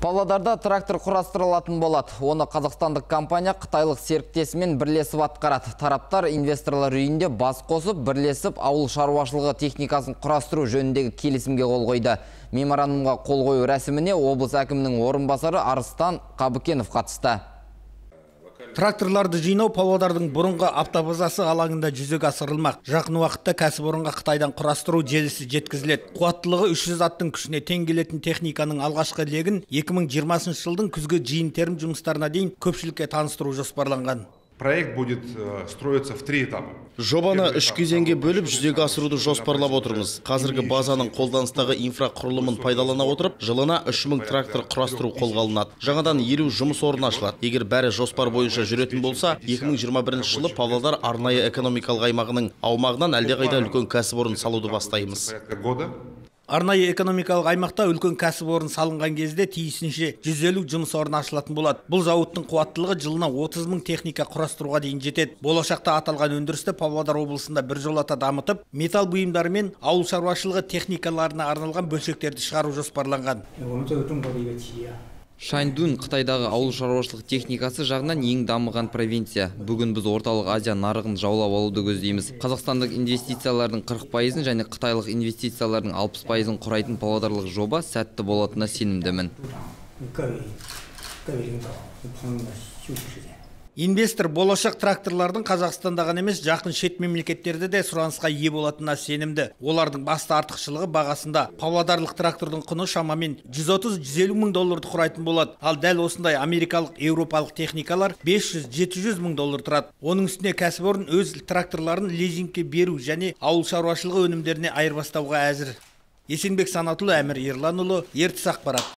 Павлодарда трактор құрастырылатын болады. Оны қазақстандық компания қытайлық серіктесімен бірлесіп атқарады. Тараптар инвесторлар үйінде бас қосып, бірлесіп ауыл шаруашылығы техникасын құрастыру жөніндегі келісімге қол қойды. Меморандумға қол қою рәсіміне облыс әкімінің орынбасары Арыстан Қабыкенов қатысты. Тракторларды жинау Павлодардың бұрынғы автобазасы алаңында жүзеге асырылмақ. Жақын уақытта кәсіпорынға Қытайдан құрастыру желісі жеткізіледі. Қуаттылығы 300 аттың күшіне тең келетін техниканың алғашқы легін 2020 жылдың күзгі жиын терім жұмыстарына дейін көпшілікке таныстыру жоспарланған. Проект будет э, строиться в три этапа. Жобаны үш кезеңге бөліп жүзеге асыруды жоспарлап отырмыз. Қазіргі базаның қолданыстағы инфрақұрылымын пайдалана отырып, жылына 3000 трактор құрастыру қолға алынады. Жаңадан 50 жұмыс орны ашылады. Егер бәрі жоспар бойынша жүретін болса, 2021 жылы Павлодар арнайы экономикалық аймағының аумағынан әлдеқайда үлкен кәсіпорын салуды бастаймыз. Года. Арнайы экономикалық аймақта үлкен кәсіпорын салынған кезде тиісінше 150 жұмыс орны ашылатын болады. Бұл зауыттың қуаттылығы жылына 30 мың техника құрастыруға дейін жетеді. Болашақта аталған өндірісті Павлодар облысында біржолата дамытып, металл бұйымдары мен ауыл шаруашылығы техникаларына арналған бөлшектерді шығару жоспарланған. Шайндун қытайдағы ауыл шаруашылық техникасы жағынан ең дамыған провинция. Бүгін біз орталық азия нарығын жаулап алуды көздейміз. Қазақстандық инвестициялардың 40 пайызын және қытайлық инвестициялардың 60 пайызын құрайтын павлодарлық жоба сәтті болатынына сенімдімін инвестор болашақ тракторлардың қазақстанда ғана емес жақын шет мемлекеттерде де сұранысқа ие болатынына сенімді. Олардың басты артықшылығы бағасында павлодарлық трактордың құны шамамен 130-150 мың долларды құрайтын болады. Ал дәл осындай америкалық еуропалық техникалар 500-700 мың доллар тұрады. Оның үстіне кәсіпорын өз тракторларын лизингке беру және ауыл шаруашылығы өнімдеріне айырбастауға әзір. Есенбек санатұлы әмір ерланұлы ертіс ақпарат.